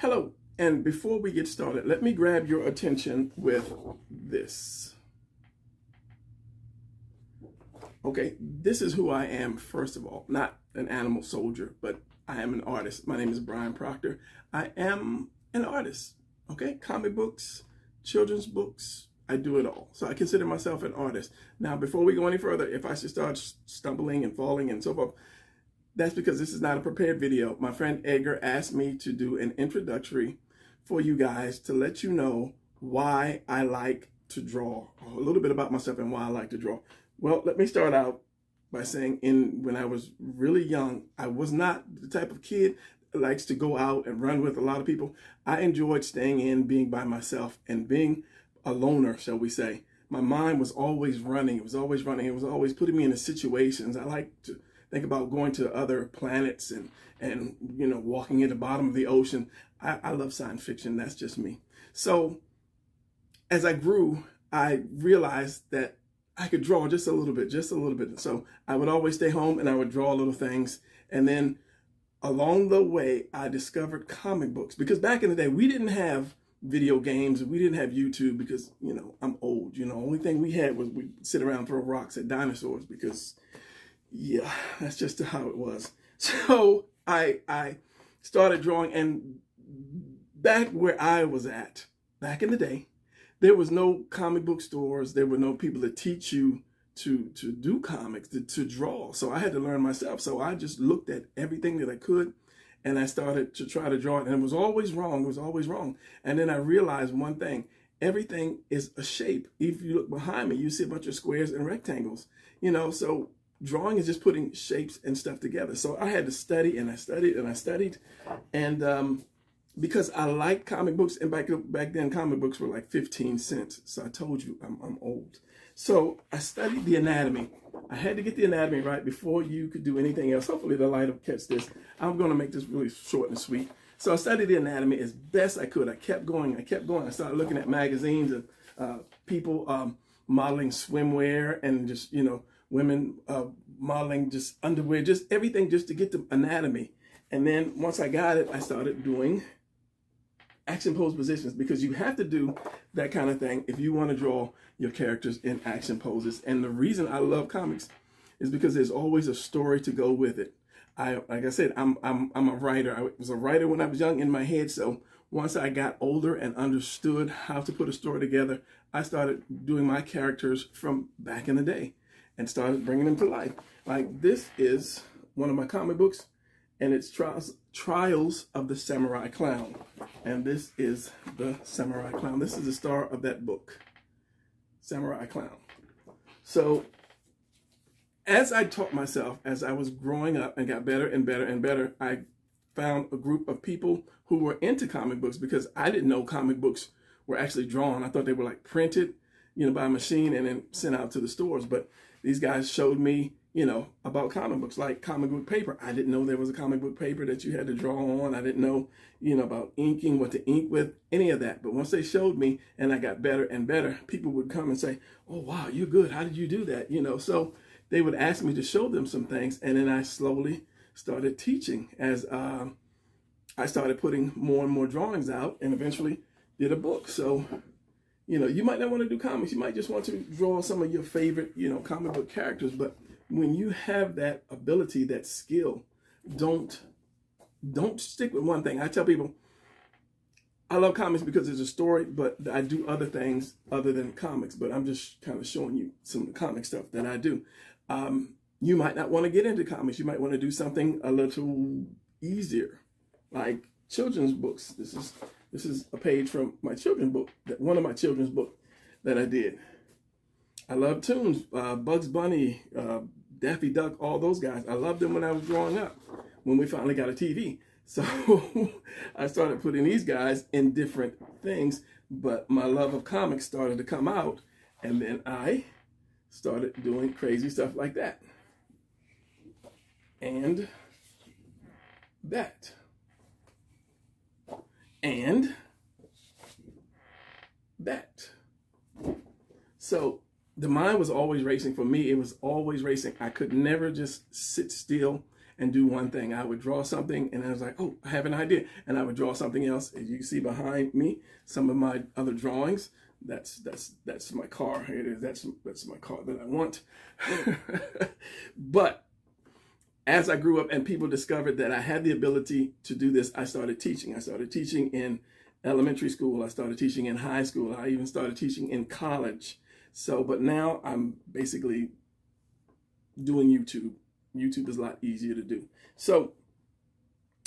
Hello, and before we get started, let me grab your attention with this. Okay, this is who I am, first of all. Not an animal soldier, but I am an artist. My name is Brian Proctor. I am an artist, okay? Comic books, children's books, I do it all. So I consider myself an artist. Now, before we go any further, if I should start stumbling and falling and so forth, that's because this is not a prepared video. My friend Edgar asked me to do an introductory for you guys to let you know why I like to draw, a little bit about myself and why I like to draw. Well, let me start out by saying in when I was really young, I was not the type of kid that likes to go out and run with a lot of people. I enjoyed staying in, being by myself and being a loner, shall we say. My mind was always running. It was always running. It was always putting me in situations. I like to think about going to other planets and and you know walking in the bottom of the ocean. I, I love science fiction. That's just me. So as I grew, I realized that I could draw just a little bit, just a little bit. So I would always stay home and I would draw little things. And then along the way, I discovered comic books because back in the day, we didn't have video games. We didn't have YouTube because, you know, I'm old. You know, only thing we had was we sit around throw rocks at dinosaurs because yeah, that's just how it was. So I I started drawing and back where I was at, back in the day, there was no comic book stores. There were no people to teach you to to do comics, to, to draw. So I had to learn myself. So I just looked at everything that I could and I started to try to draw it. And it was always wrong. It was always wrong. And then I realized one thing. Everything is a shape. If you look behind me, you see a bunch of squares and rectangles. You know, so drawing is just putting shapes and stuff together. So I had to study and I studied and I studied. And um, because I like comic books, and back back then comic books were like 15 cents. So I told you I'm, I'm old. So I studied the anatomy. I had to get the anatomy right before you could do anything else. Hopefully the light will catch this. I'm going to make this really short and sweet. So I studied the anatomy as best I could. I kept going. I kept going. I started looking at magazines of uh, people um, modeling swimwear and just, you know, women uh, modeling just underwear, just everything just to get the anatomy. And then once I got it, I started doing action pose positions because you have to do that kind of thing if you want to draw your characters in action poses. And the reason I love comics is because there's always a story to go with it. I like I said, I'm I'm I'm a writer. I was a writer when I was young in my head. So once I got older and understood how to put a story together, I started doing my characters from back in the day and started bringing them to life. Like this is one of my comic books and it's Trials, Trials of the Samurai Clown. And this is the Samurai Clown. This is the star of that book, Samurai Clown. So as I taught myself, as I was growing up and got better and better and better, I found a group of people who were into comic books because I didn't know comic books were actually drawn. I thought they were like printed, you know, by a machine and then sent out to the stores. But these guys showed me, you know, about comic books, like comic book paper. I didn't know there was a comic book paper that you had to draw on. I didn't know, you know, about inking, what to ink with, any of that. But once they showed me and I got better and better, people would come and say, oh, wow, you're good. How did you do that? You know, so they would ask me to show them some things. And then I slowly started teaching as um, I started putting more and more drawings out and eventually did a book. So you know, you might not want to do comics. You might just want to draw some of your favorite, you know, comic book characters. But when you have that ability, that skill, don't don't stick with one thing. I tell people, I love comics because it's a story, but I do other things other than comics. But I'm just kind of showing you some of the comic stuff that I do. Um, you might not want to get into comics. You might want to do something a little easier, like children's books. This is this is a page from my children's book, one of my children's book that I did. I love tunes, uh, Bugs Bunny, uh, Daffy Duck, all those guys. I loved them when I was growing up, when we finally got a TV. So I started putting these guys in different things, but my love of comics started to come out, and then I started doing crazy stuff like that. And that and that. So the mind was always racing for me. It was always racing. I could never just sit still and do one thing. I would draw something and I was like, oh, I have an idea. And I would draw something else. As you see behind me, some of my other drawings. That's that's that's my car. It is. That's that's my car that I want. but as I grew up and people discovered that I had the ability to do this, I started teaching. I started teaching in elementary school. I started teaching in high school. I even started teaching in college. So, but now I'm basically doing YouTube. YouTube is a lot easier to do. So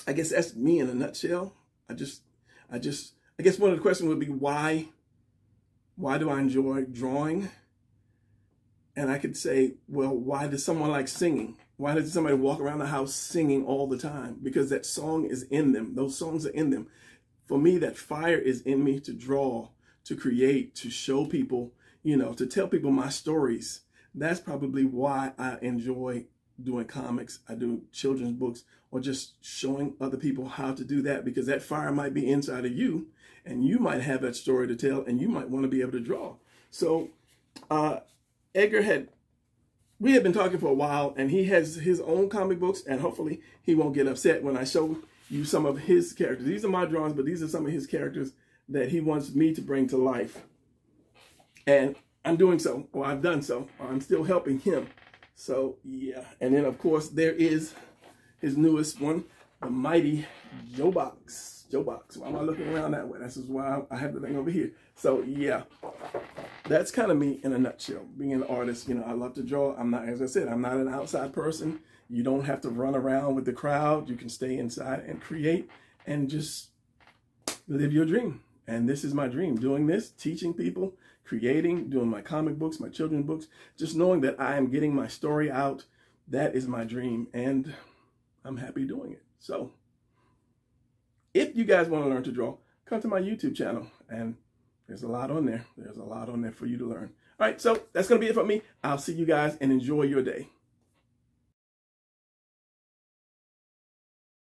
I guess that's me in a nutshell. I just, I just, I guess one of the questions would be why, why do I enjoy drawing? And I could say, well, why does someone like singing? Why does somebody walk around the house singing all the time? Because that song is in them. Those songs are in them. For me, that fire is in me to draw, to create, to show people, you know, to tell people my stories. That's probably why I enjoy doing comics. I do children's books or just showing other people how to do that because that fire might be inside of you and you might have that story to tell and you might want to be able to draw. So, uh, Edgar had we have been talking for a while and he has his own comic books and hopefully he won't get upset when I show you some of his characters. These are my drawings, but these are some of his characters that he wants me to bring to life. And I'm doing so, or I've done so, I'm still helping him. So yeah, and then of course there is his newest one, the mighty Joe Box. Joe Box. Why am I looking around that way? This is why I have the thing over here. So yeah, that's kind of me in a nutshell. Being an artist, you know, I love to draw. I'm not, as I said, I'm not an outside person. You don't have to run around with the crowd. You can stay inside and create and just live your dream. And this is my dream, doing this, teaching people, creating, doing my comic books, my children's books, just knowing that I am getting my story out. That is my dream. And I'm happy doing it. So if you guys want to learn to draw, come to my YouTube channel and there's a lot on there. There's a lot on there for you to learn. All right, so that's going to be it for me. I'll see you guys and enjoy your day.